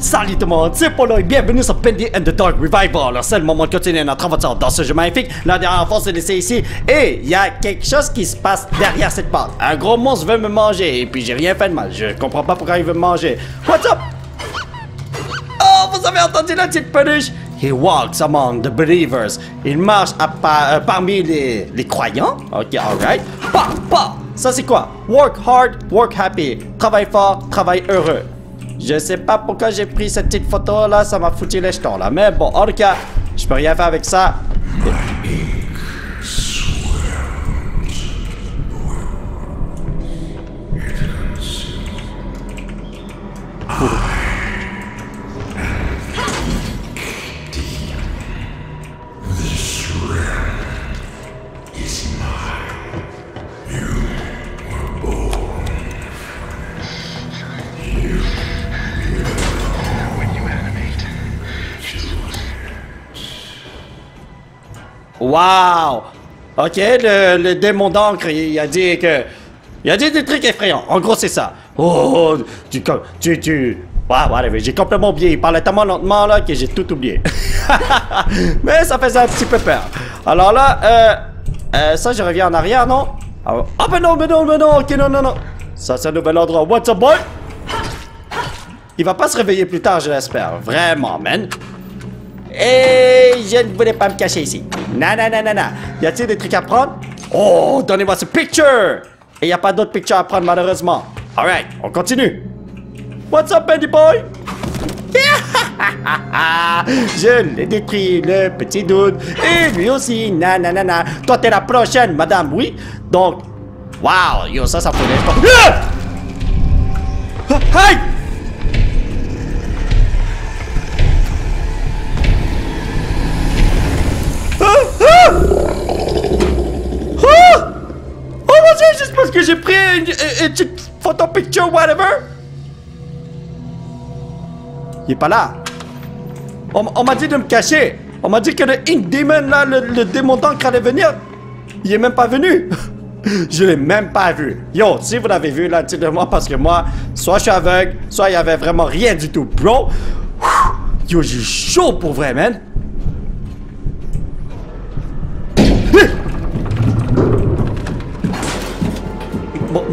Salut tout le monde, c'est Polo et bienvenue sur Pendy and the Dark Revival, le seul moment de continuer notre aventure dans ce jeu magnifique. La dernière fois, c'est laissé ici et il y a quelque chose qui se passe derrière cette porte. Un gros monstre veut me manger et puis j'ai rien fait de mal. Je comprends pas pourquoi il veut me manger. What's up? Oh, vous avez entendu la petite peluche? He walks among the believers. Il marche euh, parmi les, les croyants? Ok, alright. Pa, pa. Ça c'est quoi? Work hard, work happy. Travaille fort, travaille heureux. Je sais pas pourquoi j'ai pris cette petite photo là, ça m'a foutu les jetons là. Mais bon, en tout cas, je peux rien faire avec ça. Wow! Ok, le, démon d'encre, il a dit que. Il a dit des trucs effrayants. En gros, c'est ça. Oh, tu. Tu. tu wow. J'ai complètement oublié. Il parlait tellement lentement là que j'ai tout oublié. Mais ça faisait un petit peu peur. Alors là, euh. euh, ça, je reviens en arrière, non? Ah, ah, ben non, mais non, mais non, ok, non, non, non. Ça, c'est un nouvel endroit. What's up, boy? Il va pas se réveiller plus tard, je l'espère. Vraiment, man. Et je ne voulais pas me cacher ici. Non. Y a-t-il des trucs à prendre? Oh, donnez-moi ce picture! Et y a pas d'autres pictures à prendre, malheureusement. Alright, on continue. What's up, Bendy Boy? je l'ai détruit, le petit doute. Et lui aussi, nanana. Toi, t'es la prochaine, madame, oui? Donc, wow, yo, ça, ça pourrait. Ah! Hey! Ah! Ah! Ah! Oh mon dieu, juste parce que j'ai pris une, une- photo picture, whatever. Il est pas là. On, m'a dit de me cacher. On m'a dit que le Ink Demon, là, le, démon d'encre allait venir. Il est même pas venu. Je l'ai même pas vu. Yo, si vous l'avez vu, là, dites-le-moi parce que moi, soit je suis aveugle, soit il y avait vraiment rien du tout. Bro, yo, j'ai chaud pour vrai, man.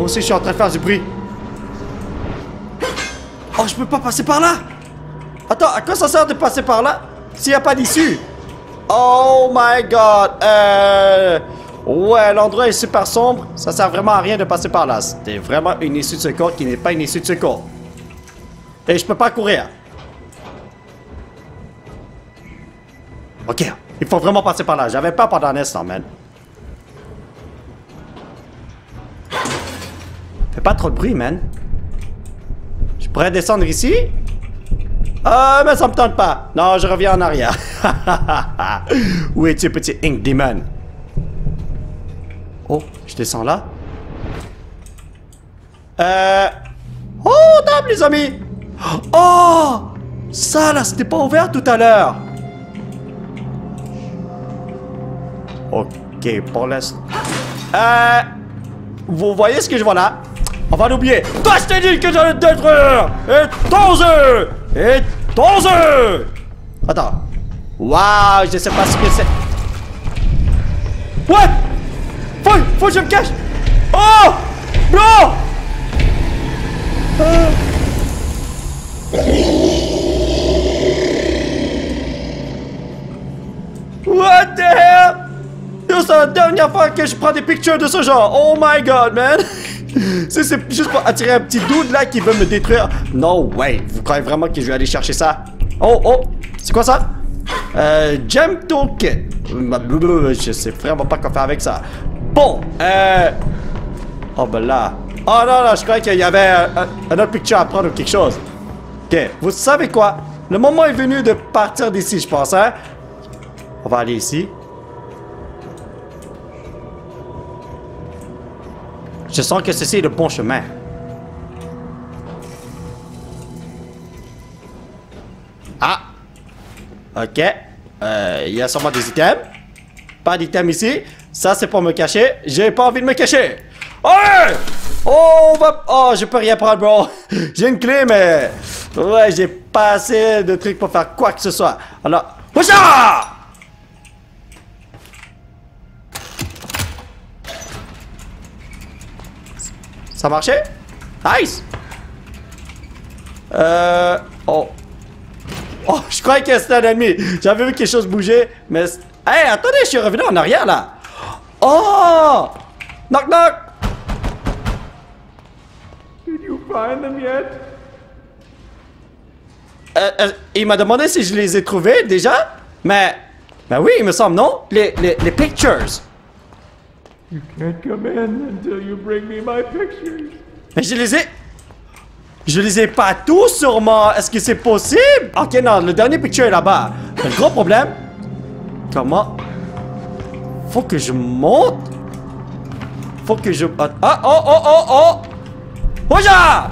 Aussi, je suis en train de faire du bruit. Oh, je peux pas passer par là. Attends, à quoi ça sert de passer par là s'il n'y a pas d'issue? Oh my god. Euh... Ouais, l'endroit est super sombre. Ça sert vraiment à rien de passer par là. C'était vraiment une issue de secours qui n'est pas une issue de secours. Et je peux pas courir. Ok, il faut vraiment passer par là. J'avais pas pendant un instant, man. Pas trop de bruit, man. Je pourrais descendre ici? Ah, mais ça me tente pas. Non, je reviens en arrière. Où es-tu, petit Ink Demon? Oh, je descends là. Euh... Oh, table, les amis! Oh! Ça, là, c'était pas ouvert tout à l'heure. Ok, pour l'instant... Euh... Vous voyez ce que je vois là? On va l'oublier. Toi, je t'ai dit que j'allais te détruire! Et ton œuf! Et ton œuf! Attends. Waouh, je sais pas ce que c'est. What? Faut, faut que je me cache! Oh! Euh. What the hell? C'est la dernière fois que je prends des pictures de ce genre. Oh my god, man. C'est juste pour attirer un petit dude là qui veut me détruire. No way. Vous croyez vraiment que je vais aller chercher ça? Oh, oh. C'est quoi ça? Euh, Gem Toolkit. Je sais vraiment pas quoi faire avec ça. Bon, euh... Oh ben là. Oh non, non, je croyais qu'il y avait un- un autre picture à prendre ou quelque chose. Ok, vous savez quoi? Le moment est venu de partir d'ici, je pense, hein? On va aller ici. Je sens que ceci est le bon chemin. Ah! Ok. Euh, Il y a sûrement des items. Pas d'items ici. Ça, c'est pour me cacher. J'ai pas envie de me cacher. Oh! Oh, on. Oh, je peux rien prendre, bro. J'ai une clé, mais... Ouais, j'ai pas assez de trucs pour faire quoi que ce soit. Alors, ça Ça marchait? Nice Euh... Oh. Oh, je croyais que c'était un ennemi. J'avais vu quelque chose bouger, mais... Hey, attendez, je suis revenu en arrière, là. Oh Knock, knock Did you find them yet? Euh, euh, il m'a demandé si je les ai trouvés déjà, mais... Ben oui, il me semble, non? Les, les, les pictures. You can't come in until you bring me my pictures. Mais je les ai... Je les ai pas tous sûrement. Est-ce que c'est possible? Ok, non, le dernier picture est là-bas. Le gros problème... Comment... Faut que je monte? Faut que je... Ah, oh, oh, oh, oh! Oja!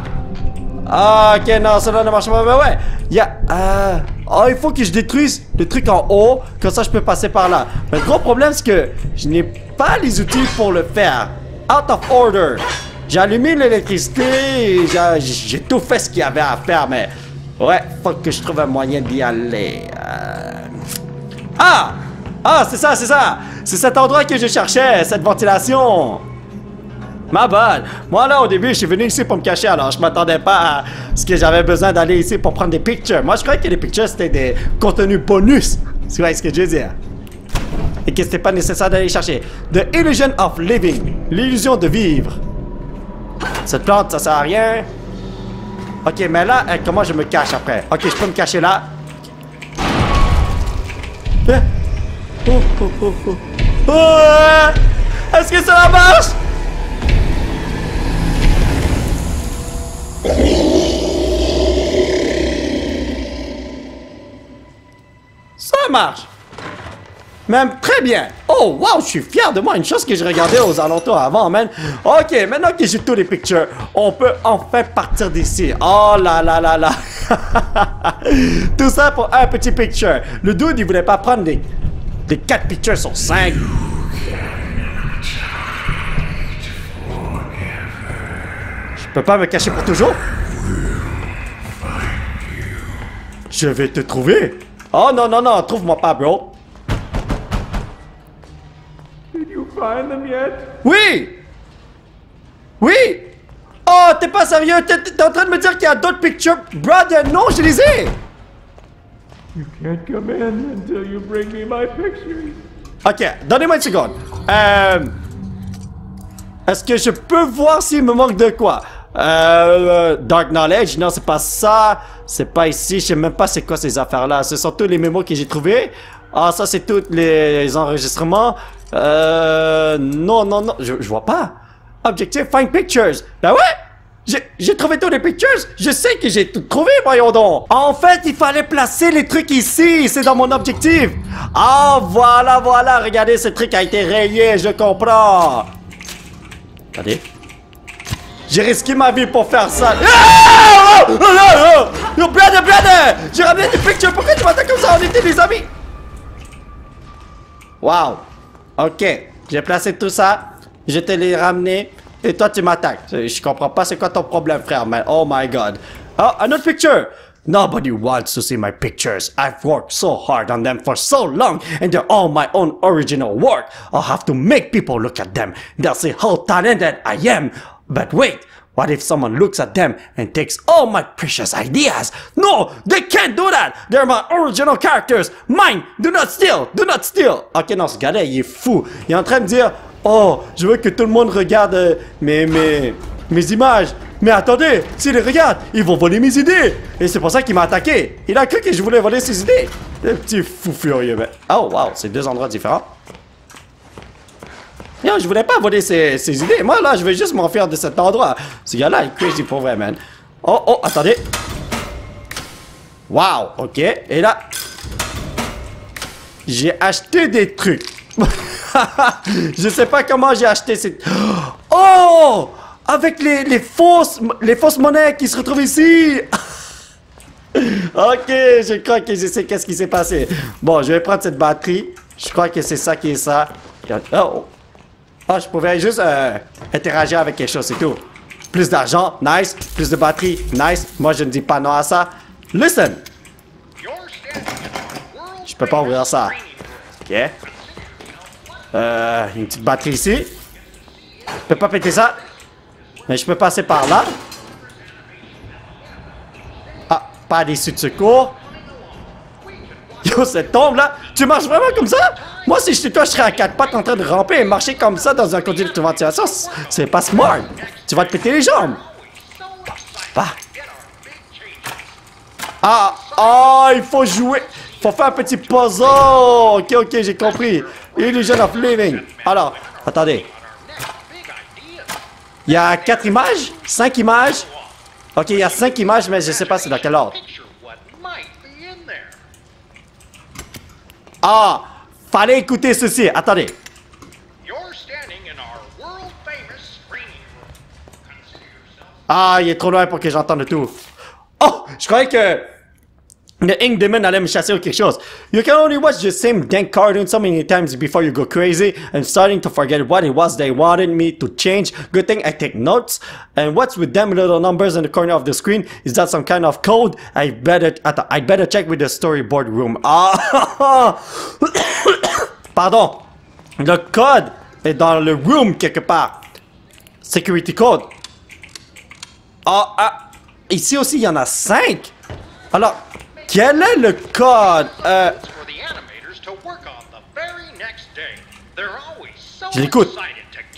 Ah, ok, non, ça ne marche pas. Mais ouais, il y a... Euh... Oh, il faut que je détruise le truc en haut, comme ça je peux passer par là. Mais le gros problème, c'est que je n'ai les outils pour le faire. Out of order. J'ai l'électricité, j'ai tout fait ce qu'il y avait à faire, mais... Ouais, faut que je trouve un moyen d'y aller. Euh... Ah! Ah, c'est ça, c'est ça! C'est cet endroit que je cherchais, cette ventilation! Ma bonne. Moi, là, au début, je suis venu ici pour me cacher, alors je m'attendais pas à ce que j'avais besoin d'aller ici pour prendre des pictures. Moi, je croyais que les pictures, c'était des contenus bonus. Tu vois ce que je veux dire? Et que c'était pas nécessaire d'aller chercher. The Illusion of Living. L'illusion de vivre. Cette plante, ça sert à rien. Ok, mais là, hein, comment je me cache après? Ok, je peux me cacher là. Hein? Oh, oh, oh, oh. oh Est-ce que ça marche? Ça marche. Même très bien. Oh, wow, je suis fier de moi. Une chose que je regardais aux alentours avant, man. Ok, maintenant que j'ai tous les pictures, on peut enfin partir d'ici. Oh là là là là. Tout ça pour un petit picture. Le dude, il voulait pas prendre des, des 4 pictures sur 5. Je peux pas me cacher pour toujours. Je vais te trouver. Oh non, non, non, trouve-moi pas, bro. Find them yet? Oui! Oui! Oh, t'es pas sérieux? T'es en train de me dire qu'il y a d'autres pictures? Brother, non, je les ai! You can't come in until you bring me my pictures. Ok, donnez-moi une seconde. Euh... Est-ce que je peux voir s'il me manque de quoi? Euh, Dark Knowledge, non, c'est pas ça. C'est pas ici. Je sais même pas c'est quoi ces affaires-là. Ce sont tous les mémos que j'ai trouvés. Ah, ça, c'est tous les enregistrements. Euh, non, non, non, je, je vois pas. Objectif, find pictures. Ben ouais! J'ai trouvé tous les pictures. Je sais que j'ai tout trouvé, voyons donc. En fait, il fallait placer les trucs ici. C'est dans mon objectif. Ah, voilà, voilà. Regardez, ce truc a été rayé. Je comprends. Regardez. J'ai risqué ma vie pour faire ça. Ah! Oh, oh, oh, oh! Brother! J'ai ramené des pictures. Pourquoi tu m'attaques comme ça? On était des amis. Wow. Ok. J'ai placé tout ça. Je te l'ai ramené. Et toi, tu m'attaques. Je comprends pas c'est quoi ton problème, frère, man? Oh my god. Oh, another picture. Nobody wants to see my pictures. I've worked so hard on them for so long, and they're all my own original work. I'll have to make people look at them. They'll see how talented I am. But wait, what if someone looks at them and takes all my precious ideas? No, they can't do that. They're my original characters. Mine. Do not steal. Do not steal. Ok, non, ce gars-là, il est fou. Il est en train de dire, oh, je veux que tout le monde regarde euh, mes, mes, mes images. Mais attendez, s'ils les regardent, ils vont voler mes idées. Et c'est pour ça qu'il m'a attaqué. Il a cru que je voulais voler ses idées. Le petit fou furieux. Mais... Oh, wow, c'est deux endroits différents. Non, je voulais pas voler ses, idées. Moi, là, je veux juste m'enfuir de cet endroit. Ce gars-là est crazy pour vrai, man. Oh, oh, attendez. Wow, ok. Et là... J'ai acheté des trucs. je sais pas comment j'ai acheté ces... Oh avec les, les, fausses, les fausses monnaies qui se retrouvent ici Ok, je crois que je sais qu'est-ce qui s'est passé. Bon, je vais prendre cette batterie. Je crois que c'est ça qui est ça. Oh, oh. je pouvais juste euh, interagir avec quelque chose, c'est tout. Plus d'argent, nice. Plus de batterie, nice. Moi, je ne dis pas non à ça. Listen. Je peux pas ouvrir ça. Ok. Euh, une petite batterie ici. Je peux pas péter ça. Mais je peux passer par là. Ah, pas d'issue de secours. Yo, cette tombe là, tu marches vraiment comme ça? Moi, si j'étais toi, je serais à quatre pattes en train de ramper et marcher comme ça dans un conduit de ventilation. C'est pas smart. Tu vas te péter les jambes. Ah, ah, il faut jouer. Il faut faire un petit puzzle. Ok, ok, j'ai compris. Illusion of Living. Alors, attendez. Il y a quatre images? Cinq images? Ok, il y a cinq images, mais je sais pas c'est dans quel ordre. Ah! Fallait écouter ceci. Attendez. Ah, il est trop loin pour que j'entende tout. Oh! Je croyais que the Ink Demon allait me chasser quelque chose. You can only watch the same dank cartoon so many times before you go crazy and starting to forget what it was they wanted me to change. Good thing I take notes. And what's with them little numbers in the corner of the screen? Is that some kind of code? I better, I better check with the storyboard room. Ah! Pardon. Le code est dans le room quelque part. Security code. Ah, ah. Ici aussi, il y en a cinq. Alors, quel est le code? Euh... Je l'écoute. Okay.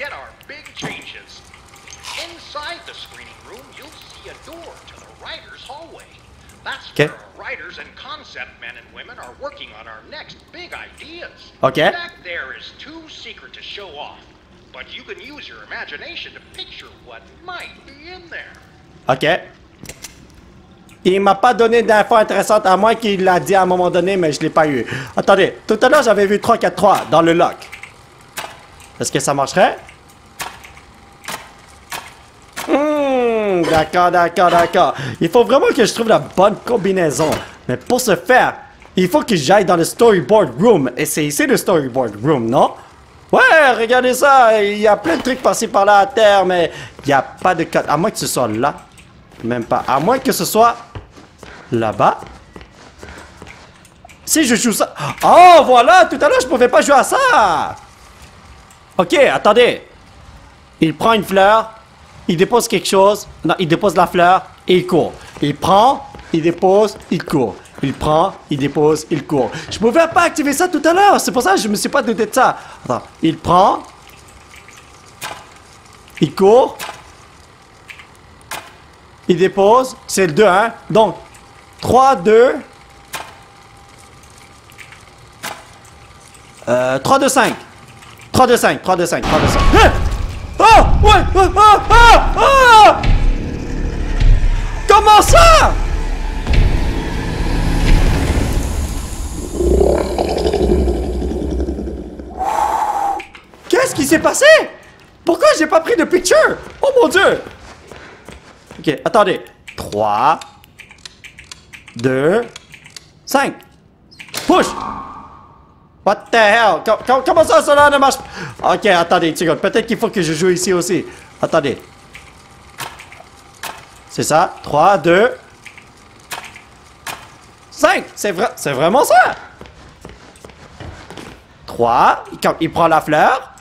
writers hallway. That's where writers and concept men and women are working on our next big ideas. Okay. Back there is too secret to show off, but you can use your imagination to picture what might be in there. Ok. Il m'a pas donné d'infos intéressantes à moi qu'il l'a dit à un moment donné, mais je l'ai pas eu. Attendez, tout à l'heure j'avais vu 343 dans le lock. Est-ce que ça marcherait? Hmm, d'accord, d'accord, d'accord. Il faut vraiment que je trouve la bonne combinaison. Mais pour ce faire, il faut que j'aille dans le storyboard room. Et c'est ici le storyboard room, non? Ouais, regardez ça. Il y a plein de trucs passés par là à terre, mais il n'y a pas de code. À moins que ce soit là. Même pas. À moins que ce soit là-bas. Si je joue ça... Oh, voilà! Tout à l'heure, je pouvais pas jouer à ça! Ok, attendez. Il prend une fleur. Il dépose quelque chose. Non, il dépose la fleur et il court. Il prend, il dépose, il court. Il prend, il dépose, il court. Je pouvais pas activer ça tout à l'heure. C'est pour ça que je me suis pas douté de ça. Il prend. Il court. Il dépose. C'est le 2, hein. Donc, 3, 2. Euh, 3, 2, 5. 3, 2, 5. 3, 2, 5. 3, 2, 5. Hein? Oh! Ouais! Ah! Ah! Ah! Comment ça? Qu'est-ce qui s'est passé? Pourquoi j'ai pas pris de picture? Oh mon dieu! Ok, attendez. 3, 2, 5. Push! What the hell? comment ça, cela ne marche pas? Ok, attendez une seconde. Peut-être qu'il faut que je joue ici aussi. Attendez. C'est ça. 3, 2, 5. C'est vrai, c'est vraiment ça. 3. Il, il prend la fleur.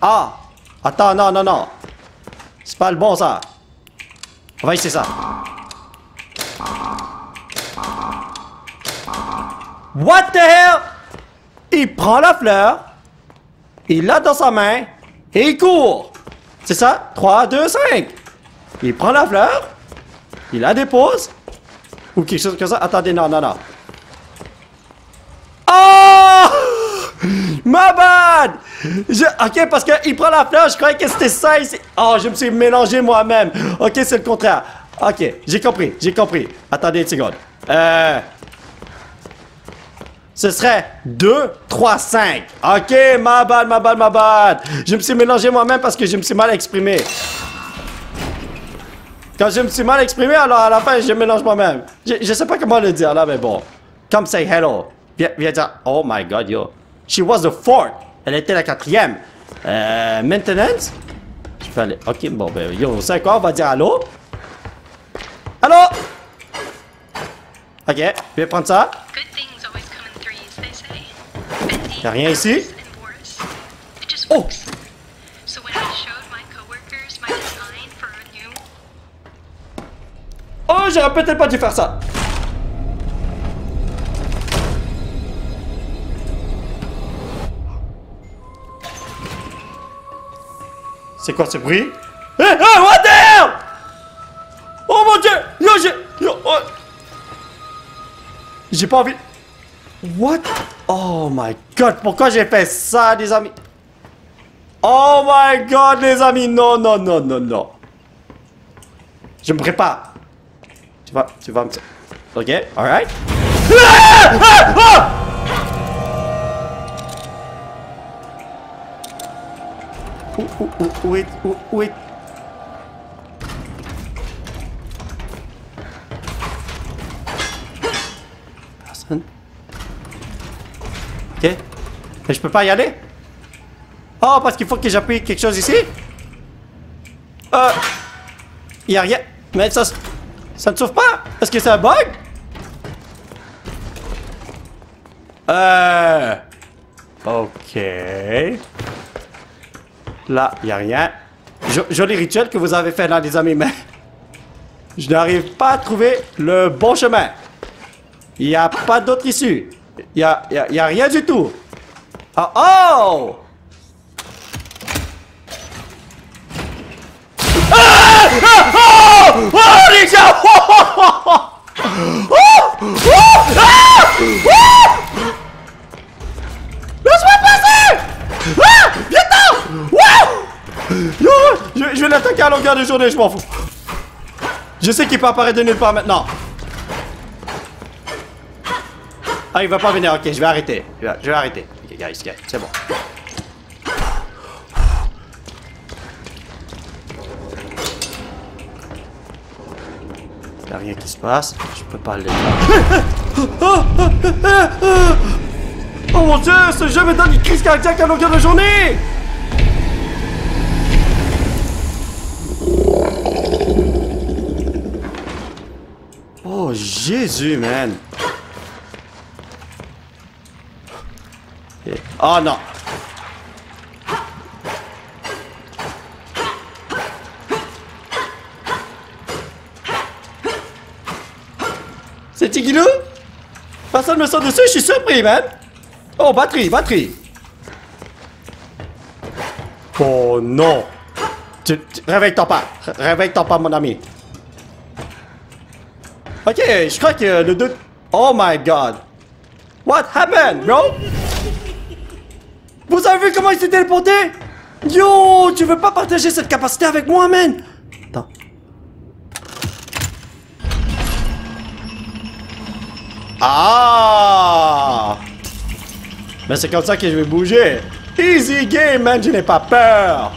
Ah. Attends, non, non, non. C'est pas le bon, ça. On va essayer ça. What the hell? Il prend la fleur, il l'a dans sa main, et il court. C'est ça? 3, 2, 5. Il prend la fleur, il la dépose, ou quelque chose comme ça. Attendez, non, non, non. Oh! Ma bad! Ok, parce qu'il prend la fleur, je croyais que c'était ça ici. Oh, je me suis mélangé moi-même. Ok, c'est le contraire. Ok, j'ai compris, j'ai compris. Attendez une seconde. Euh ce serait 2, 3, 5. Ok, ma bad, ma bad, ma bad. Je me suis mélangé moi-même parce que je me suis mal exprimé. Quand je me suis mal exprimé, alors à la fin, je mélange moi-même. Je, je sais pas comment le dire là, mais bon. Come say hello. Viens, viens dire. Oh my god, yo. She was the fourth. Elle était la quatrième. Euh, maintenance? Je peux aller. Ok, bon, ben, yo, c'est quoi? On va dire allô? Allô? Ok, je vais prendre ça. Design for a new Oh, j'aurais peut-être pas dû faire ça. C'est quoi ce bruit? Hey, hey, what the hell? Oh mon dieu! Yo, j'ai... Yo, oh. J'ai pas envie... What? Oh my god, pourquoi j'ai fait ça, les amis? Oh my god, les amis, non, non, non, non, non. Je me prépare. Tu vas, tu vas me... Ok, alright. Ah! Où, où, où, où est... Où, est... Ok. Mais je peux pas y aller? Oh, parce qu'il faut que j'appuie quelque chose ici? Euh... Y a rien. Mais ça... Ça ne s'ouvre pas? Est-ce que c'est un bug? Euh... Ok. Là, il a rien. Jo- joli rituel que vous avez fait là, les amis, mais... Je n'arrive pas à trouver le bon chemin. Il n'y a pas d'autre issue. Y a- y rien du tout. Ah, oh! Ah! Ah! Oh! Oh, les! Oh! Oh! Oh! Oh! Oh! Ah! Laisse-moi passer! Ah! Viens-t'en! Wow! Yo! Je, je vais l'attaquer à longueur de journée, je m'en fous. Je sais qu'il peut apparaître de nulle part maintenant. Ah, il va pas venir. Ok, je vais arrêter. Je vais, je vais arrêter. Ok, guys, guys, c'est bon. Il a rien qui se passe. Je peux pas le... Oh mon dieu, ce jeu me donne une crise cardiaque à longueur de journée Oh Jésus, man Oh non. C'est Tigilou? Personne me sort dessus, je suis surpris, man. Oh, batterie, batterie. Oh non. Tu, tu- Réveille-toi pas. Ré- Réveille-toi pas, mon ami. Ok, je crois que le deux... Oh my god. What happened, bro? Vous avez vu comment il s'est téléporté? Yo, tu veux pas partager cette capacité avec moi, man? Attends. Ah Mais c'est comme ça que je vais bouger. Easy game, man, je n'ai pas peur.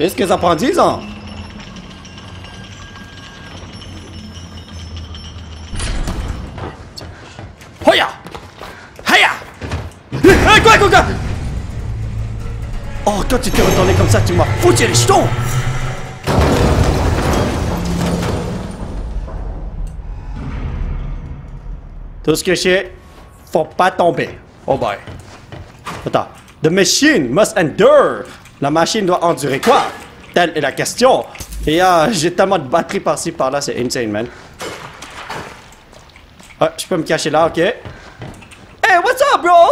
Est-ce que ça prend 10 ans? Oh, quand tu t'es retourné comme ça, tu m'as foutu les jetons! Tout ce que je sais, faut pas tomber. Oh boy. Attends. The machine must endure. La machine doit endurer quoi? Telle est la question. Et euh, j'ai tellement de batterie par-ci par-là, c'est insane, man. Ah, je peux me cacher là, ok. Hey, what's up, bro?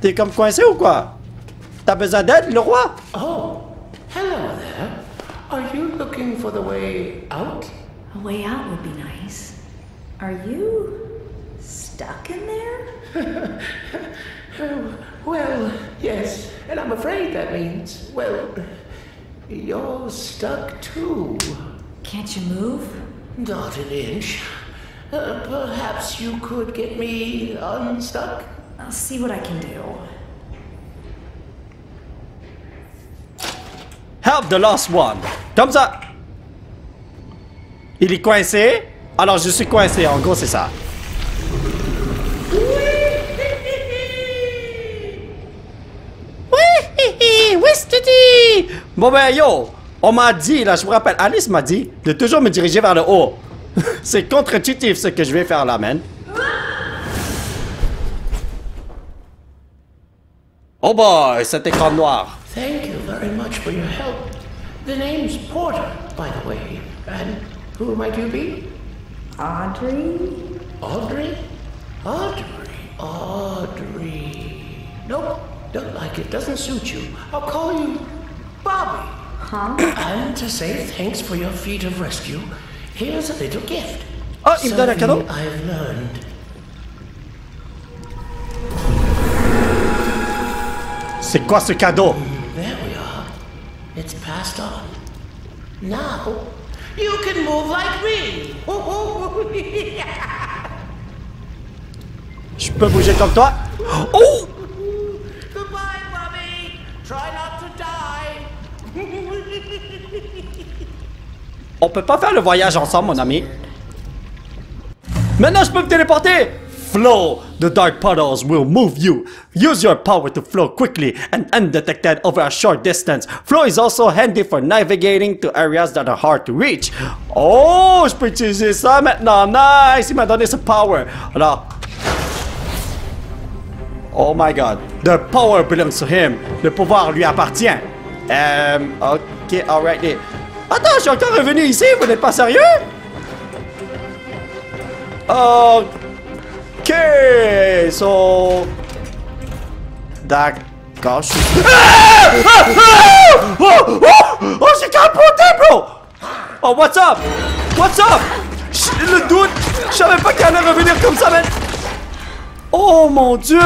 T'es comme coincé ou quoi? T'as besoin d'aide, le roi? Oh, hello there. Are you looking for the way out? A way out would be nice. Are you stuck in there? Well, yes, and I'm afraid that means, well, you're stuck too. Can't you move? Not an inch. Uh, perhaps you could get me unstuck? I'll see what I can do. Help the last one. Comme ça. Il est coincé? Alors je suis coincé. En gros, c'est ça. Bon ben yo, on m'a dit, là je vous rappelle, Alice m'a dit de toujours me diriger vers le haut. C'est contre-intuitif ce que je vais faire là, man. Oh boy, cet écran noir. Thank you very much for your help. The name's Porter, by the way. And who might you be? Audrey? Audrey? Audrey. Audrey. Nope, don't like it. Doesn't suit you. I'll call you Bobby. Huh? And to say thanks for your feat of rescue, here's a little gift. Ah, il me donne un cadeau? I've learned. C'est quoi ce cadeau? There we are. It's passed on. Now, you can move like me. Je peux bouger comme toi? Oh! Goodbye, Bobby. Try not to die. On peut pas faire le voyage ensemble, mon ami. Maintenant, je peux me téléporter! Flow! The dark puddles will move you. Use your power to flow quickly and undetected over a short distance. Flow is also handy for navigating to areas that are hard to reach. Oh, ça maintenant. Nice! Il m'a donné ce power. Oh my god. The power belongs to him. Le pouvoir lui appartient. Euh. Ok, alright. Attends, je suis encore revenu ici, vous n'êtes pas sérieux? Ok, so... Je suis... Ah! Ah! Ah! Oh! Oh! Oh, j'ai capoté, bro! Oh, what's up? What's up? Le doute, je savais pas qu'il allait revenir comme ça, man! Oh mon dieu!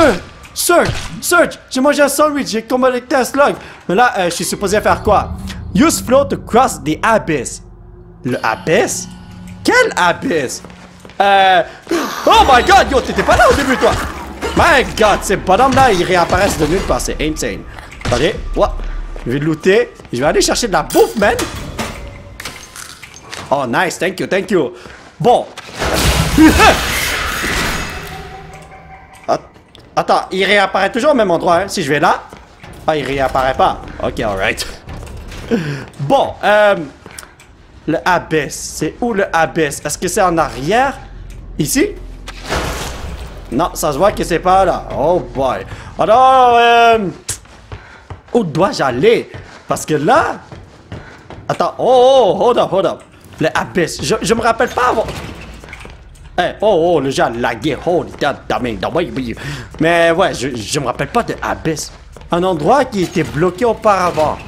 Search! Search! J'ai mangé un sandwich, j'ai connecté un slug. Mais là, euh, je suis supposé faire quoi? Use flow to cross the abyss. Le abyss? Quel abyss? Euh... Oh my god, yo, t'étais pas là au début, toi! My god, ces bonhommes-là, ils réapparaissent de nulle part, c'est insane. Attendez, what? Je vais looter. Je vais aller chercher de la bouffe, man. Oh, nice, thank you, thank you. Bon. Att- Attends, il réapparaît toujours au même endroit, hein? Si je vais là. Ah, il réapparaît pas. Ok, alright. Bon, euh... Le abyss. C'est où le abyss? Est-ce que c'est en arrière? Ici? Non, ça se voit que c'est pas là. Oh boy. Alors, euh... Où dois-je aller? Parce que là... Attends, oh, oh, hold up, hold up. Le abyss. Je, me rappelle pas avoir... Eh, oh, oh, le jeu a lagué. Holy god. Mais ouais, je, je me rappelle pas de abyss. Un endroit qui était bloqué auparavant.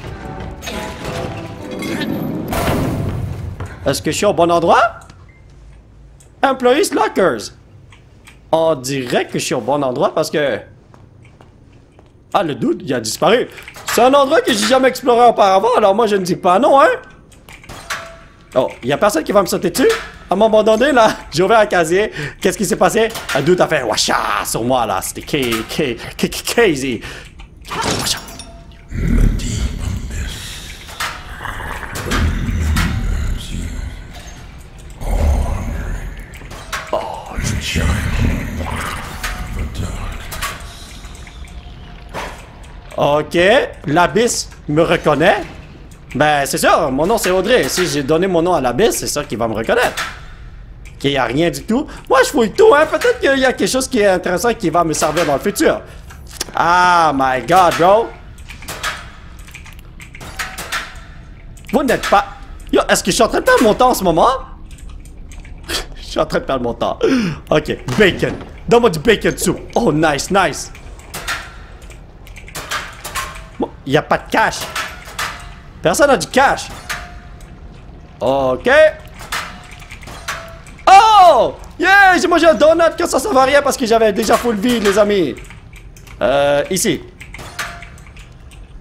Est-ce que je suis au bon endroit? Employees Lockers. On dirait que je suis au bon endroit parce que... Ah, le doute, il a disparu. C'est un endroit que j'ai jamais exploré auparavant, alors moi je ne dis pas non, hein? Oh, il a personne qui va me sauter dessus? À un moment donné, là, j'ai ouvert un casier. Qu'est-ce qui s'est passé? Un doute a fait Washa sur moi, là. C'était crazy. Washa. Ok, l'abysse me reconnaît. Ben, c'est sûr, mon nom c'est Audrey. Si j'ai donné mon nom à l'abysse, c'est sûr qu'il va me reconnaître. Qu'il n'y a rien du tout. Moi, je fouille tout, hein. Peut-être qu'il y a quelque chose qui est intéressant qui va me servir dans le futur. Ah, my God, bro. Vous n'êtes pas... Yo, est-ce que je suis en train de perdre mon temps en ce moment? Je suis en train de perdre mon temps. Ok, bacon. Donne-moi du bacon soup. Oh, nice, nice. Il n'y a pas de cash. Personne n'a du cash. Ok. Oh! Yeah! J'ai mangé un donut que ça, ça va rien parce que j'avais déjà full vie, les amis. Euh, ici.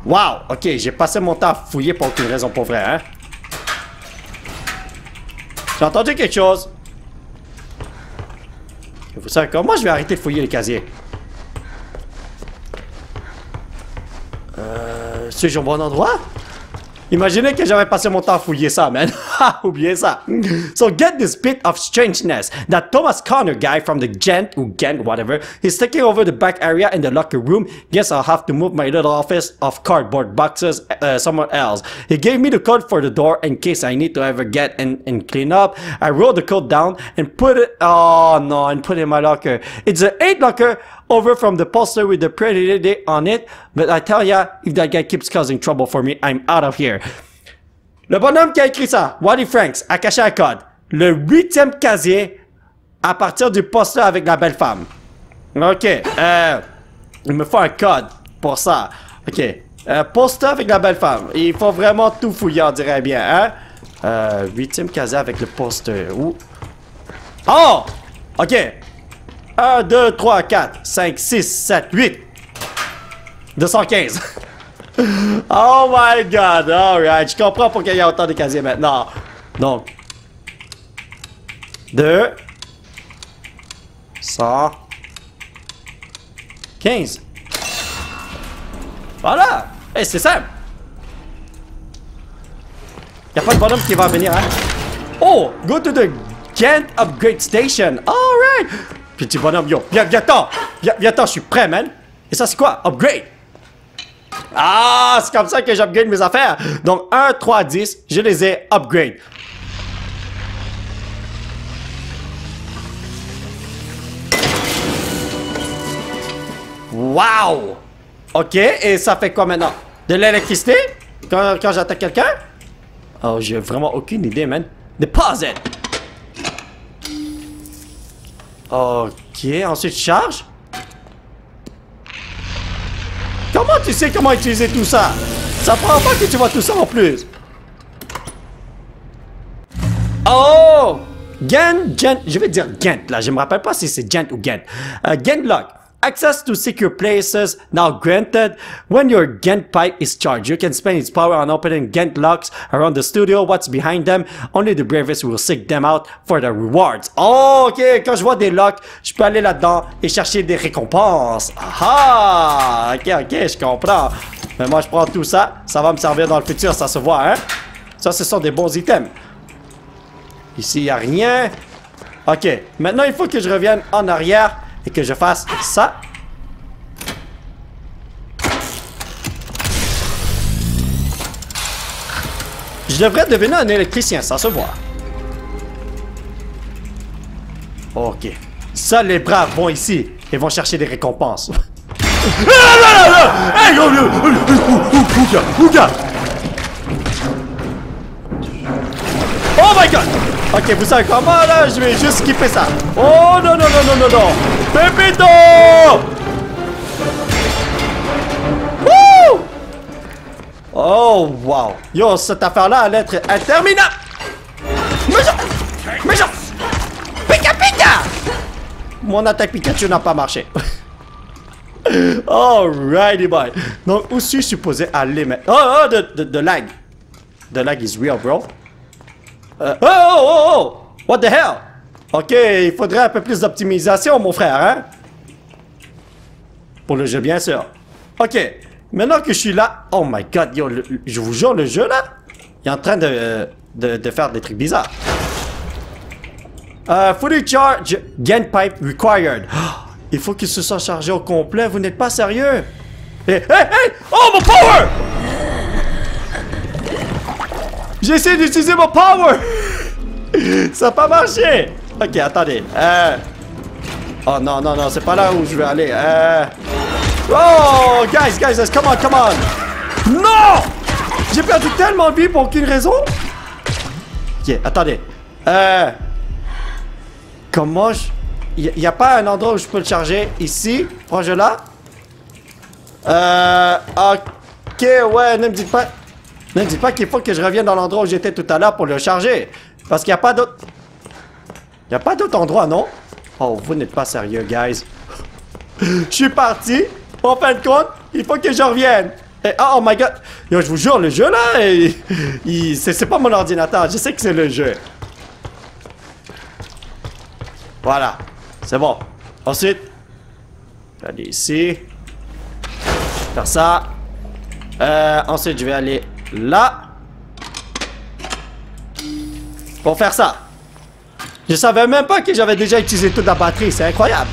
Wow! Ok, j'ai passé mon temps à fouiller pour aucune raison pour vrai, hein? J'ai entendu quelque chose. Vous? Moi, je vais arrêter de fouiller les casiers. Euh, suis-je au bon endroit? Imaginez que j'avais passé mon temps à fouiller ça, man. Ha, Oubliez ça. So get this bit of strangeness. That Thomas Connor guy from the Gent, or Gent, whatever, he's taking over the back area in the locker room. Guess I'll have to move my little office of cardboard boxes uh, somewhere else. He gave me the code for the door in case I need to ever get and, and clean up. I wrote the code down and put it, oh no, and put it in my locker. It's an 8 locker over from the poster with the on it. But I tell ya, if that guy keeps causing trouble for me, I'm out of here. Le bonhomme qui a écrit ça, Wally Franks, a caché un code. Le huitième casier à partir du poster avec la belle femme. Ok, euh, il me faut un code pour ça. Ok, euh, poster avec la belle femme. Il faut vraiment tout fouiller, on dirait bien, hein? Euh, huitième casier avec le poster. Où? Oh! Ok. 1, 2, 3, 4, 5, 6, 7, 8. 215. oh my god, alright. Je comprends pourquoi il y a autant de casiers maintenant. Donc. 2. 100. 15. Voilà. Eh, c'est simple. Y a pas de bonhomme qui va venir, hein? Oh, go to the Gent Upgrade Station. Alright. Petit bonhomme, yo, viens, viens-t'en. Viens, viens-t'en, je suis prêt, man. Et ça, c'est quoi? Upgrade. Ah, c'est comme ça que j'upgrade mes affaires. Donc, 1, 3, 10, je les ai upgrade. Wow! Ok, et ça fait quoi maintenant? De l'électricité? Quand, quand j'attaque quelqu'un? Oh, j'ai vraiment aucune idée, man. Deposit! Ok, ensuite charge. Comment tu sais comment utiliser tout ça? Ça prend pas que tu vois tout ça en plus. Oh! Gent, Gent, je vais dire Gent là, je me rappelle pas si c'est Gent ou Gent. Uh, Gent. Access to secure places now granted. When your Gent pipe is charged, you can spend its power on opening Gent locks around the studio. What's behind them? Only the bravest will seek them out for the rewards. Oh, ok, quand je vois des locks, je peux aller là-dedans et chercher des récompenses. Ah, ok, ok, je comprends. Mais moi, je prends tout ça. Ça va me servir dans le futur, ça se voit, hein? Ça, ce sont des bons items. Ici, il n'y a rien. Ok, maintenant, il faut que je revienne en arrière et que je fasse ça. Je devrais devenir un électricien, ça se voit. Ok. Seuls les braves vont ici et vont chercher des récompenses. Oh my god! Ok, vous savez comment là? Je vais juste skipper ça. Oh non, non, non, non, non, non! Pépito! Wouh! Oh wow! Yo, cette affaire-là allait être interminable! Méchant! Méchant! Pika Pika! Mon attaque Pikachu n'a pas marché. Alrighty boy. Donc, où suis-je supposé aller maintenant? Oh, oh, de, de lag. The lag is real, bro. Euh, oh, oh, oh, oh! What the hell? Ok, il faudrait un peu plus d'optimisation, mon frère, hein? Pour le jeu, bien sûr. Ok, maintenant que je suis là... Oh my god, yo, je vous jure, le jeu, là, il est en train de, de, de faire des trucs bizarres. Euh, fully charge gain pipe required. Il faut qu'il se soit chargé au complet, vous n'êtes pas sérieux? Hey, hey, hey! Oh, mon power! J'ai essayé d'utiliser mon power! Ça n'a pas marché! Ok, attendez. Euh... Oh non, non, non, c'est pas là où je vais aller. Euh... Oh, guys, guys, guys, come on, come on! Non! J'ai perdu tellement de vie pour aucune raison? Ok, attendez. Euh... Comment je... Il a pas un endroit où je peux le charger? Ici, proche de là? Euh... Ok, ouais, ne me dites pas... Ne me dites pas qu'il faut que je revienne dans l'endroit où j'étais tout à l'heure pour le charger. Parce qu'il n'y a pas d'autre... N'y a pas d'autre endroit, non? Oh, vous n'êtes pas sérieux, guys. Je suis parti. En fin de compte, il faut que je revienne. Et- oh my god. Yo, je vous jure, le jeu là, c'est pas mon ordinateur. Je sais que c'est le jeu. Voilà. C'est bon. Ensuite, aller ici. Faire ça. Euh, ensuite, je vais aller là. pour faire ça. Je savais même pas que j'avais déjà utilisé toute la batterie, c'est incroyable.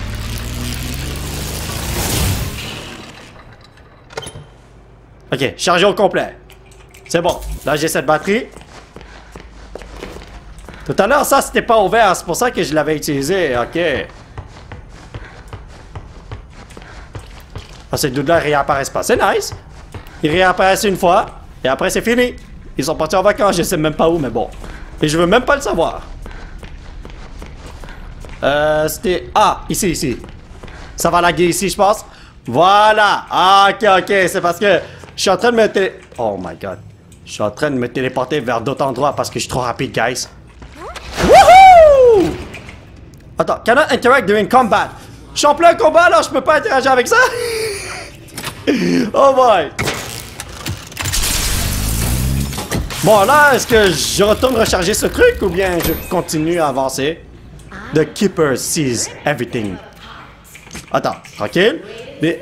Ok, chargé au complet. C'est bon. Là, j'ai cette batterie. Tout à l'heure, ça, c'était pas ouvert. C'est pour ça que je l'avais utilisé. Ok. Ah, ces deux-là réapparaissent pas. C'est nice. Ils réapparaissent une fois. Et après, c'est fini. Ils sont partis en vacances. Je sais même pas où, mais bon. Et je veux même pas le savoir. Euh, c'était... Ah, ici, ici. Ça va laguer ici, je pense. Voilà. Ah, ok, ok. C'est parce que je suis en train de me télé... Oh my god. Je suis en train de me téléporter vers d'autres endroits parce que je suis trop rapide, guys. Wouhou! Attends, cannot interact during combat? Je suis en plein combat, alors je peux pas interagir avec ça? oh boy! Bon, là, est-ce que je retourne recharger ce truc ou bien je continue à avancer? The Keeper sees everything. Attends, tranquille. Les,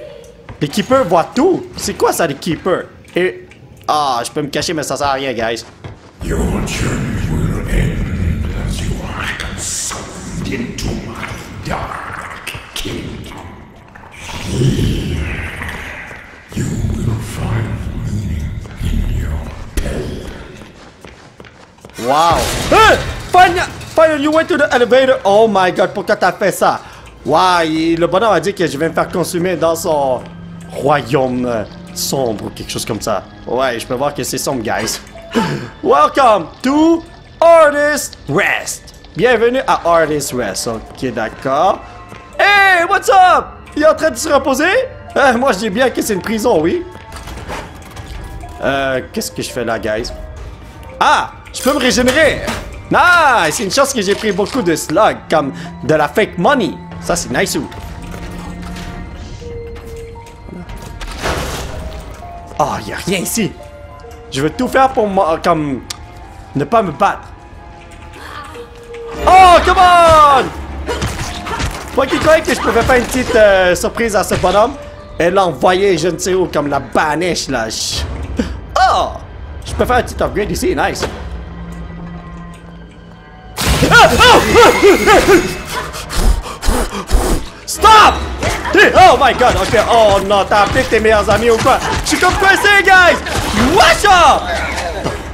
les Keepers voient tout. C'est quoi ça, les Keepers? Et... Ah, je peux me cacher, mais ça sert à rien, guys. Your journey will end as you are consumed into my dark kingdom. Here, you will find meaning in your pain. Wow. Hey! Finally, finally, you went to the elevator? Oh my god, pourquoi t'as fait ça? Il- le bonhomme a dit que je vais me faire consumer dans son royaume sombre ou quelque chose comme ça. Ouais, je peux voir que c'est sombre, guys. Welcome to Artist Rest. Bienvenue à Artist Rest. Ok, d'accord. Hey, what's up? Il est en train de se reposer? Euh, moi, je dis bien que c'est une prison, oui. Euh, qu'est-ce que je fais là, guys? Ah! Je peux me régénérer! Nice! C'est une chance que j'ai pris beaucoup de slugs, comme de la fake money. Ça, c'est nice ou? Oh, y a rien ici. Je veux tout faire pour moi, comme ne pas me battre. Oh, come on! Moi qui croyais que je pouvais faire une petite euh, surprise à ce bonhomme, elle l'a envoyé je ne sais où, comme la baniche là. Oh! Je peux faire un petit upgrade ici, nice. Stop! Oh my god, ok. Oh non, t'as appelé tes meilleurs amis ou quoi? Je suis comme coincé, guys! Watch out!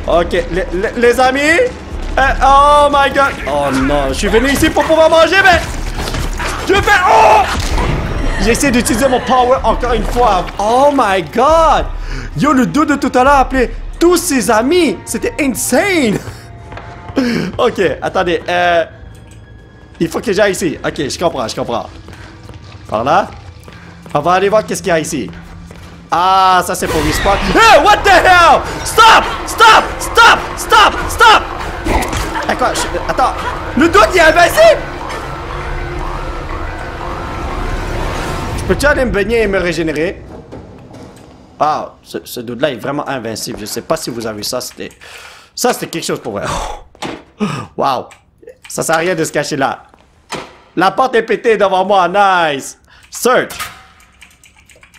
Ok, les, amis? Euh, oh my god! Oh non, je suis venu ici pour pouvoir manger, mais. Je vais. Oh! J'ai essayé d'utiliser mon power encore une fois. Oh my god! Yo, le dos de tout à l'heure a appelé tous ses amis. C'était insane! ok, attendez. Euh, il faut que j'aille ici. Ok, je comprends, je comprends. Par là. On va aller voir qu'est-ce qu'il y a ici. Ah, ça c'est pour respawn. Hey, what the hell? Stop! Stop! Stop! Stop! Stop! Je- Attends. Le doute il est invincible! Je peux-tu aller me baigner et me régénérer? Ah, ce, ce dude-là est vraiment invincible. Je sais pas si vous avez vu ça. C'était. Ça, c'était quelque chose pour vrai. Wow! Ça sert à rien de se cacher là. La porte est pétée devant moi. Nice! Search!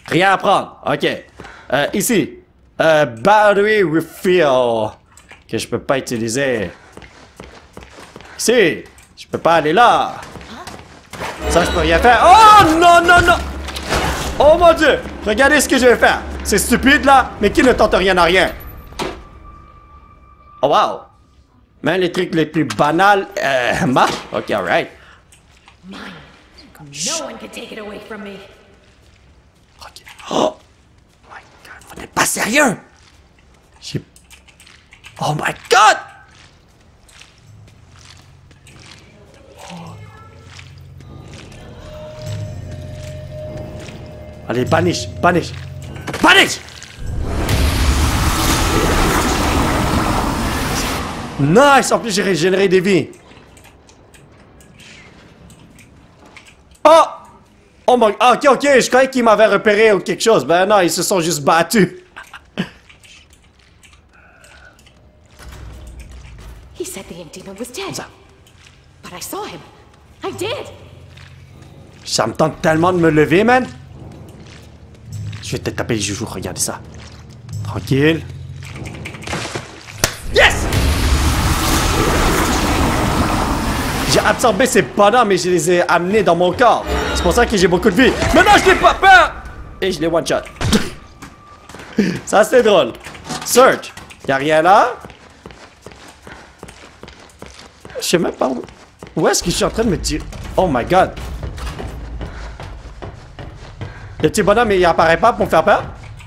Rien à prendre. Ok. Euh, ici. Euh, battery refill. Que je peux pas utiliser. Ici. Je peux pas aller là. Ça, je peux rien faire. Oh non, non, non! Oh mon dieu! Regardez ce que je vais faire. C'est stupide là, mais qui ne tente rien à rien? Oh wow! Même les trucs les plus banals euh, marchent. Ok, alright. No one can take it away from me. Ok. Oh! My god, vous n'êtes pas sérieux! J'ai. Oh my god! Allez, banish, banish, banish! Nice! En plus, j'ai régénéré des vies. Oh! Oh my... ah, ok, ok, je croyais qu'ils m'avaient repéré ou quelque chose. Ben non, ils se sont juste battus. He said the demon was dead. But I saw him. I did. Ça me tente tellement de me lever, man. Je vais te taper les joujoux, regardez ça. Tranquille. Yes! J'ai absorbé ces bonhommes et je les ai amenés dans mon corps. C'est pour ça que j'ai beaucoup de vie. Maintenant, je n'ai pas peur! Et je les one-shot. ça, c'est drôle. Search. Y'a rien là? Je sais même pas où. Où est-ce que je suis en train de me dire? Oh my god. Le petit bonhomme, il apparaît pas pour me faire peur?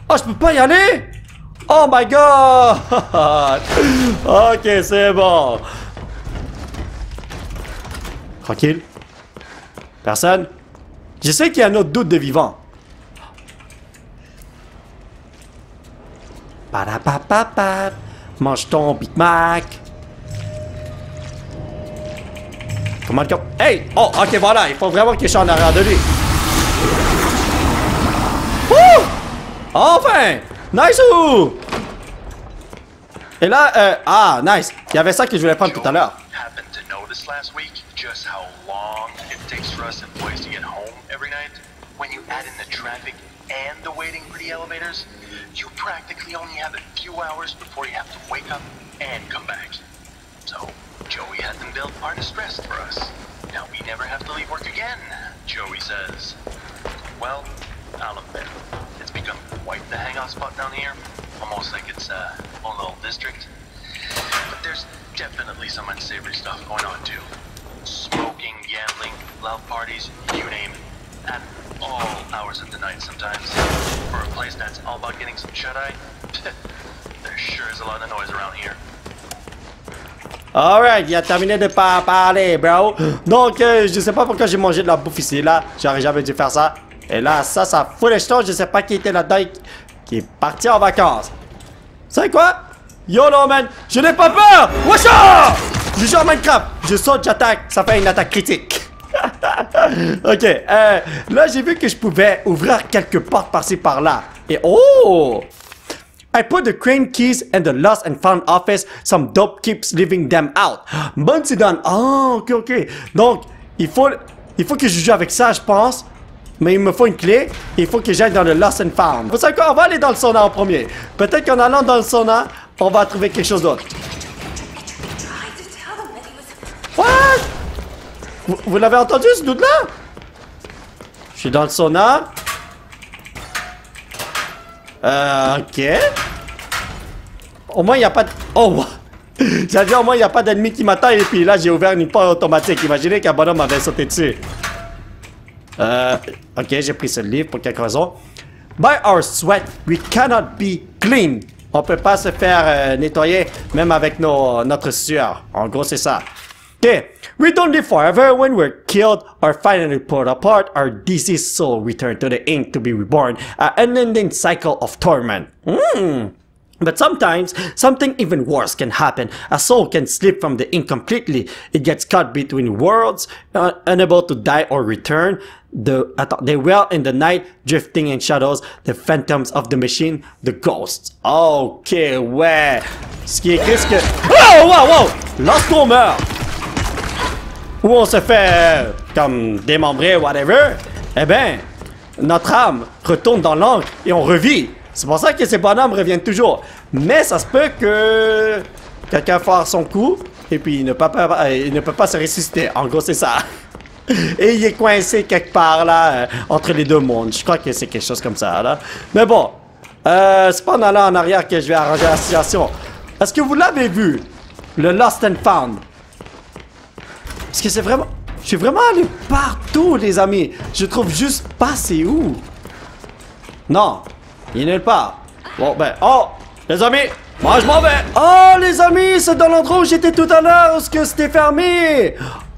Oh, je peux pas y aller? Oh my god! ok, c'est bon. Tranquille. Personne? Je sais qu'il y a un autre doute de vivant. Parapapapap. Mange ton Big Mac. Comment comme... Hey! Oh, ok, voilà. Il faut vraiment que je sois en arrière de lui. Wouh! Enfin! Nice! -ou! Et là, euh... Ah, nice. Il y avait ça que je voulais prendre tout à l'heure. Just how long it takes for us employees to get home every night? When you add in the traffic and the waiting for the elevators, you practically only have a few hours before you have to wake up and come back. So, Joey had them build Artist Rest for us. Now we never have to leave work again, Joey says. Well, I'll admit, it's become quite the hangout spot down here. Almost like it's a own little district. But there's definitely some unsavory stuff going on too. Smoking, gambling, loud parties, you name it. At all hours of the night sometimes. For a place that's all about getting some shut-eye, there sure is a lot of noise around here. Alright, il a terminé de parler, bro. Donc, euh, je sais pas pourquoi j'ai mangé de la bouffe ici, là. J'aurais jamais dû faire ça. Et là, ça, ça fout les jetons. Je sais pas qui était là-dedans qui est parti en vacances. C'est quoi? YOLO, man. Je n'ai pas peur. Wesh up! Je joue à Minecraft. Je saute, j'attaque. Ça fait une attaque critique. ok, euh, là, j'ai vu que je pouvais ouvrir quelques portes par-ci par-là. Et oh! I put the crane keys in the lost and found office. Some dope keeps leaving them out. C'est done. Oh, ok, ok. Donc, il faut, il faut que je joue avec ça, je pense. Mais il me faut une clé. Il faut que j'aille dans le lost and found. Vous savez quoi? On va aller dans le sauna en premier. Peut-être qu'en allant dans le sauna, on va trouver quelque chose d'autre. What? Vous, l'avez entendu ce doute-là? Je suis dans le sauna. Euh, ok. Au moins, il n'y a pas de... Oh, J'ai dit au moins, il n'y a pas d'ennemi qui m'attend. Et puis là, j'ai ouvert une porte automatique. Imaginez qu'un bonhomme m'avait sauté dessus. Euh, ok, j'ai pris ce livre pour quelque raison. By our sweat, we cannot be clean. On peut pas se faire euh, nettoyer, même avec nos, notre sueur. En gros, c'est ça. Okay. We don't live forever. When we're killed or finally pulled apart, our deceased soul return to the ink to be reborn, an unending cycle of torment. Mm. But sometimes, something even worse can happen. A soul can slip from the ink completely. It gets caught between worlds, uh, unable to die or return. The, attends, they wail in the night, drifting in shadows, the phantoms of the machine, the ghosts. Ok, ouais. Ce qui est écrit, c'est que... Oh, wow, wow! Ou on se fait euh, comme démembrer, whatever, eh ben, notre âme retourne dans l'encre et on revit. C'est pour ça que ces bonhommes reviennent toujours. Mais ça se peut que quelqu'un fasse son coup et puis il ne, peut pas, euh, il ne peut pas se ressusciter. En gros, c'est ça. Et il est coincé quelque part là, euh, entre les deux mondes. Je crois que c'est quelque chose comme ça là. Mais bon, euh, c'est pas en allant en arrière que je vais arranger la situation. Est-ce que vous l'avez vu? Le Lost and Found? Parce que c'est vraiment... Je suis vraiment allé partout, les amis. Je trouve juste pas c'est où. Non, il est nulle part. Bon, ben... Oh, les amis, moi je m'en vais. Oh, les amis, c'est dans l'endroit où j'étais tout à l'heure, où que c'était fermé.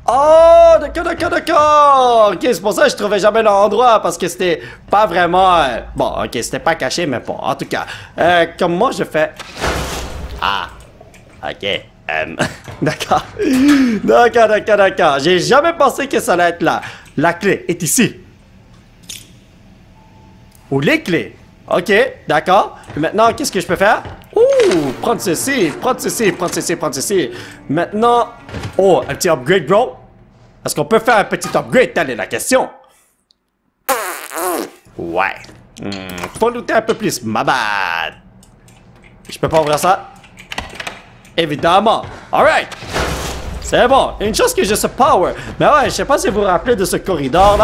Oh, d'accord, d'accord, d'accord. Ok, c'est pour ça que je trouvais jamais l'endroit, parce que c'était pas vraiment... euh, Bon, ok, c'était pas caché, mais bon, en tout cas. Euh, comme moi, je fais... Ah, ok. Euh, d'accord. D'accord, d'accord, d'accord. J'ai jamais pensé que ça allait être là. La clé est ici. Ou les clés. Ok, d'accord. Maintenant, qu'est-ce que je peux faire? Ouh, prendre ceci, prendre ceci, prendre ceci, prendre ceci. Maintenant, oh, un petit upgrade, bro. Est-ce qu'on peut faire un petit upgrade? Telle est la question. Ouais. Hmm, faut looter un peu plus. Ma bad. Je peux pas ouvrir ça? Évidemment. Alright. C'est bon. Une chose que j'ai ce power. Mais ouais, je sais pas si vous vous rappelez de ce corridor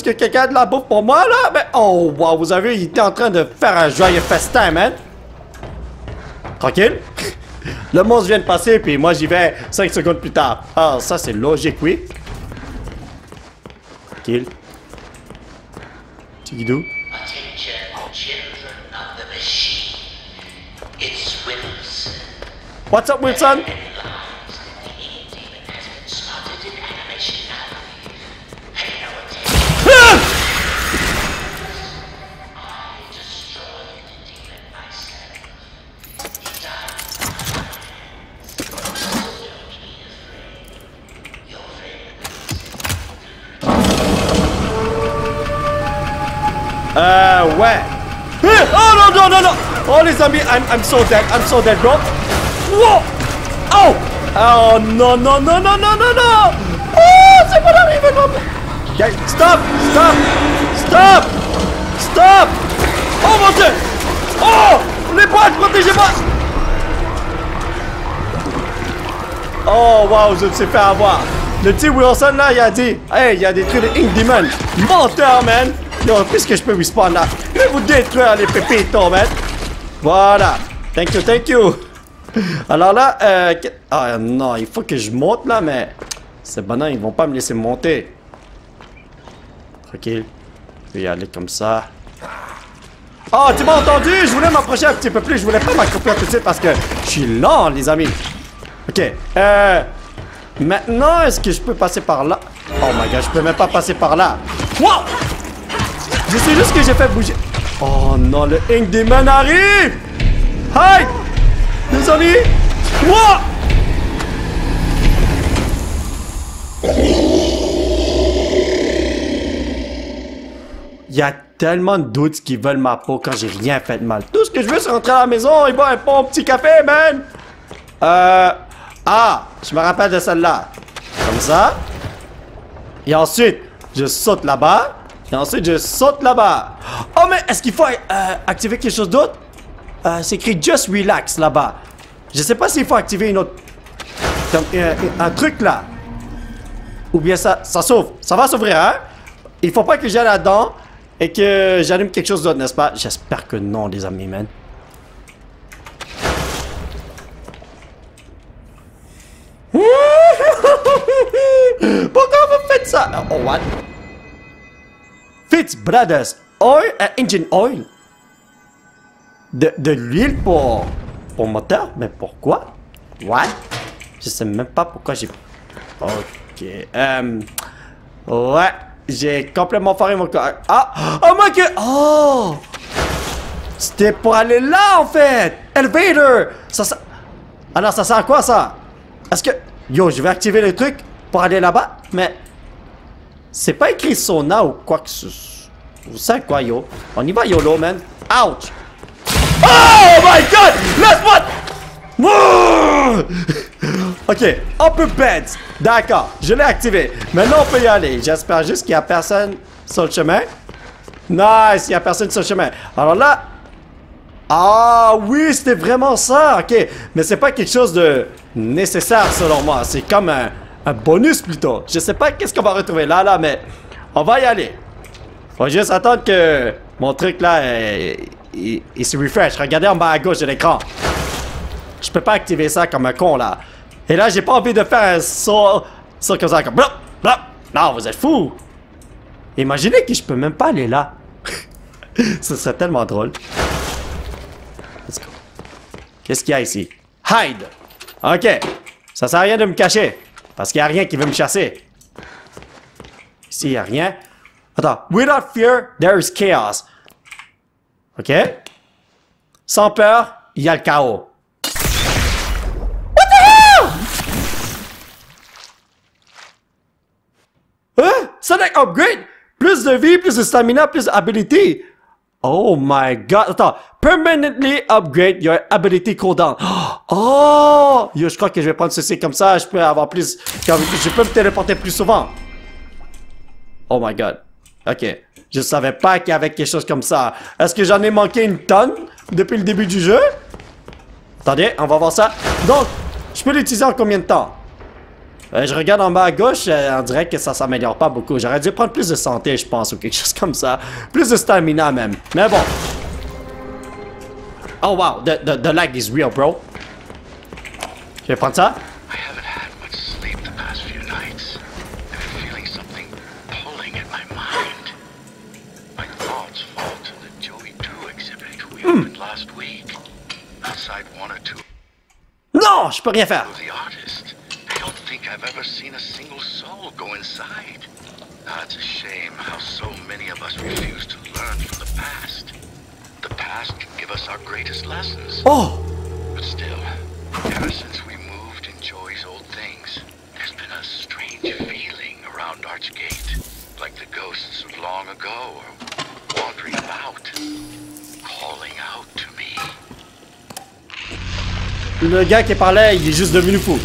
Est-ce que quelqu'un a de la bouffe pour moi là? Mais oh wow, vous avez il était en train de faire un joyeux festin, man. Tranquille? Le monstre vient de passer, puis moi j'y vais 5 secondes plus tard. Ah, ça c'est logique, oui. Tranquille. It's Wilson. What's up, Wilson? Euh, ouais. Oh non, non, non, non. Oh les amis, I'm, I'm so dead, I'm so dead, bro. Oh. Oh non, non, non, non, non, non, non. Oh, c'est pas arrivé, non. Okay, stop, stop, stop, stop. Oh mon dieu. Oh, les boîtes, protégez-moi. Oh, wow, je me suis fait avoir. Le petit Wilson, là, il a dit, hey, il y a des trucs de Ink Demon. Menteur, man. Yo, qu'est-ce que je peux respawn là? Je vais vous détruire, les pépitos, man. Voilà. Thank you, thank you. Alors là, euh... Ah non, il faut que je monte là, mais... Ces bonhommes, ils vont pas me laisser monter. Tranquille. Je vais y aller comme ça. Oh, tu m'as entendu? Je voulais m'approcher un petit peu plus. Je voulais pas m'accroupir tout de suite parce que je suis lent, les amis. Ok. Euh... Maintenant, est-ce que je peux passer par là? Oh my god, je peux même pas passer par là. Wow! Je sais juste que j'ai fait bouger. Oh non, le Ink Demon arrive! Hi! Les amis! Wow! Il y a tellement de doutes qui veulent ma peau quand j'ai rien fait de mal. Tout ce que je veux, c'est rentrer à la maison et boire un bon petit café, man! Euh... Ah! Je me rappelle de celle-là. Comme ça. Et ensuite, je saute là-bas. Et ensuite, je saute là-bas. Oh, mais est-ce qu'il faut euh, activer quelque chose d'autre? Euh, c'est écrit Just Relax là-bas. Je sais pas s'il faut activer une autre... euh, un truc là. Ou bien ça, ça s'ouvre. Ça va s'ouvrir, hein? Il faut pas que j'aille là-dedans et que j'allume quelque chose d'autre, n'est-ce pas? J'espère que non, les amis, man. Pourquoi vous faites ça? Oh, what? Fitz Brothers Oil, euh, Engine Oil. De, l'huile pour, pour moteur? Mais pourquoi? What? Je sais même pas pourquoi j'ai... Ok. Euh, ouais. J'ai complètement foiré mon corps. Ah! Oh my god! Oh! C'était pour aller là, en fait! Elevator! Ça... Alors, ça sert à quoi, ça? Est-ce que... Yo, je vais activer le truc pour aller là-bas, mais... C'est pas écrit sauna ou quoi que ce... Vous savez quoi, yo? On y va, YOLO, man. Ouch! Oh my god! Laisse-moi... Ok, on peut beds. D'accord, je l'ai activé. Maintenant, on peut y aller. J'espère juste qu'il n'y a personne sur le chemin. Nice, il n'y a personne sur le chemin. Alors là... Ah oui, c'était vraiment ça, ok. Mais c'est pas quelque chose de nécessaire selon moi. C'est comme un, bonus plutôt. Je sais pas qu'est-ce qu'on va retrouver là, là, mais on va y aller. Faut juste attendre que mon truc là, il, se refresh. Regardez en bas à gauche de l'écran. Je peux pas activer ça comme un con là. Et là, j'ai pas envie de faire un saut, saut comme ça, comme blop, blop. Non, vous êtes fous. Imaginez que je peux même pas aller là. Ce serait tellement drôle. Qu'est-ce qu'il y a ici? Hide. Ok. Ça sert à rien de me cacher. Parce qu'il y a rien qui veut me chasser. Ici, il y a rien. Attends. Without fear, there is chaos. Ok. Sans peur, il y a le chaos. Hein? Sonic upgrade! Plus de vie, plus de stamina, plus d'habilité. Oh my god. Attends. Permanently upgrade your ability cooldown. Oh! Yo, je crois que je vais prendre ceci comme ça. Je peux avoir plus... Je peux me téléporter plus souvent. Oh my god. Ok. Je savais pas qu'il y avait quelque chose comme ça. Est-ce que j'en ai manqué une tonne depuis le début du jeu? Attendez, on va voir ça. Donc, je peux l'utiliser en combien de temps? Euh, je regarde en bas à gauche, euh, on dirait que ça s'améliore pas beaucoup. J'aurais dû prendre plus de santé, je pense, ou quelque chose comme ça. Plus de stamina même. Mais bon. Oh wow, the, the, the lag is real, bro. Je vais prendre ça. I haven't had much sleep the past few nights. I'm feeling something pulling at my mind. My thoughts fall to the Joey 2 exhibit we opened last week. Outside one or two Non, je peux rien faire. Inside. Ah, it's a shame how so many of us refuse to learn from the past. The past can give us our greatest lessons. Oh! But still, ever since we moved in Joey's old things, there's been a strange feeling around Archgate. Like the ghosts of long ago are wandering about, calling out to me. Le gars qui parlait, il est juste devenu fou.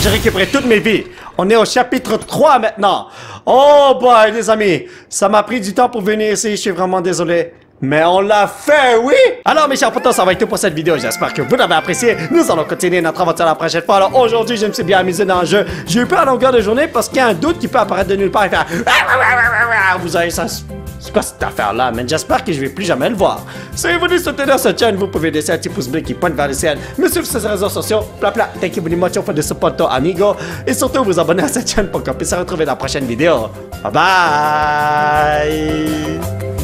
J'ai récupéré toutes mes vies. On est au chapitre 3 maintenant. Oh boy, les amis. Ça m'a pris du temps pour venir ici. Je suis vraiment désolé. Mais on l'a fait, oui! Alors, mes chers potos, ça va être tout pour cette vidéo. J'espère que vous l'avez apprécié. Nous allons continuer notre aventure la prochaine fois. Alors, aujourd'hui, je me suis bien amusé dans le jeu. J'ai eu peur à longueur de journée parce qu'il y a un doute qui peut apparaître de nulle part et faire... Vous avez ça... C'est quoi cette affaire-là, man? J'espère que je vais plus jamais le voir. Si vous voulez soutenir cette chaîne, vous pouvez laisser un petit pouce bleu qui pointe vers le ciel, me suivre sur ces réseaux sociaux, bla bla, thank you very much for the support, amigo, et surtout vous abonner à cette chaîne pour qu'on puisse se retrouver dans la prochaine vidéo. Bye bye!